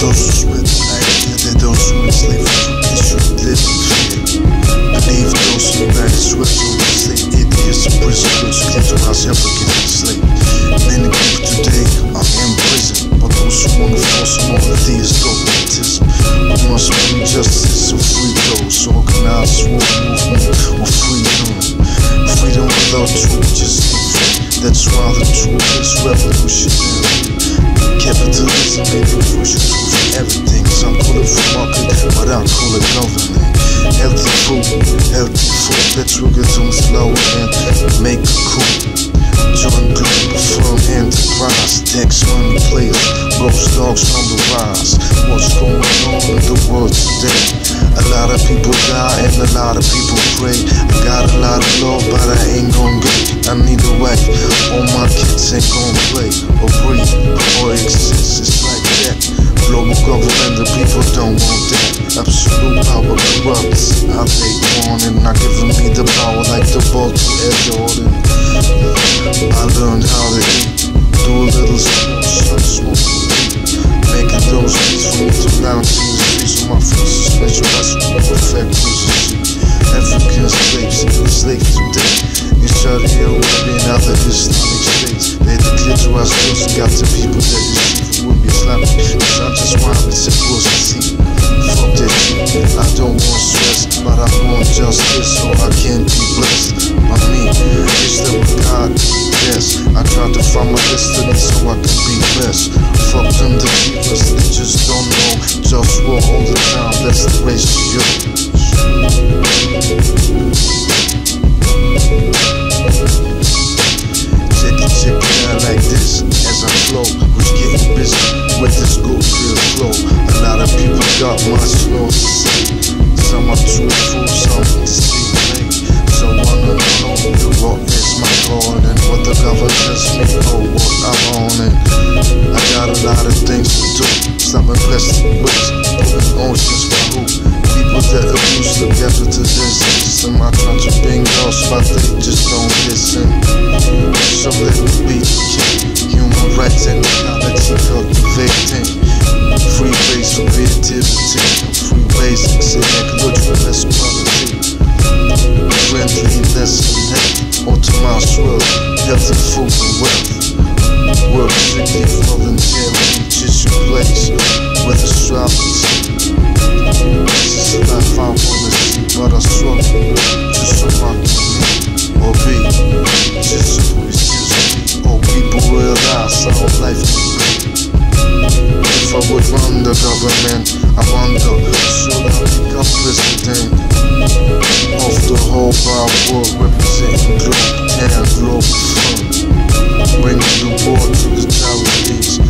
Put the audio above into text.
I hear that those who enslave those who sweat to enslaved atheists and prison girls who claim to rise up against slave. Many people today prison, but those who wanna force them on atheist dogmatism. We must bring justice or free those organized war movement freedom. Freedom without truth. That's why the truth is revolutionary. Everything. Some call it free market, but I call it government. Healthy food, healthy food. Let's work it on slow and make a coup. Join Globalfirm enterprise. Tax money players, roast dogs on the rise. What's going on in the world today? A lot of people die a lot of people pray. I got a lot of love, but I ain't gon' get. I need a wife. All my kids ain't gon' play or breathe or exist. It's like that. Global government, the people don't want that. Absolute power corrupts. I take warning, not giving me the power like the ball to Ed Jordan. In Saudi Arabia and other Islamic states, they declare to us those got the people that deceive will be Islamic. Cause I just want to supposed to see. Fuck that shit. I don't want stress, but I want justice Are truthful, some deceive me. So wanna know what is my and what the governments me know what I'm on and I got a lot of things to do. Some are blessed with oceans for who? People that abuse the gather to this system. I try to bring those but they just don't listen. So let me be. Human rights and equality cultivating. Free base for creativity. Free basics and. Friendliness and hate. Optimized world. Healthy food and wealth. Work strictly voluntarily. Just your place. With astrology. This is the life I wanna see, but I struggle just so I can be or be. Just so it's just. Or people realize how life can be. If I would run the government, I wonder should I become president the whole wide world, representing globe and global fun, bringing the war to the charities. My mind's